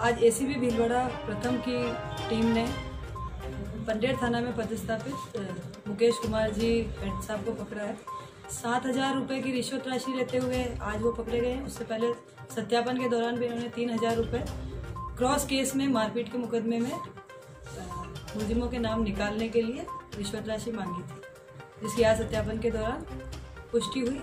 आज एसीबी भीलवाड़ा प्रथम की टीम ने पंडेर थाना में पदस्थापित मुकेश कुमार जी हेड साहब को पकड़ा है। सात हज़ार रुपये की रिश्वत राशि लेते हुए आज वो पकड़े गए हैं। उससे पहले सत्यापन के दौरान भी उन्होंने तीन हज़ार रुपये क्रॉस केस में मारपीट के मुकदमे में मुजिमों मुलजिमों के नाम निकालने के लिए रिश्वत राशि मांगी थी। जिसकी आज सत्यापन के दौरान पुष्टि हुई।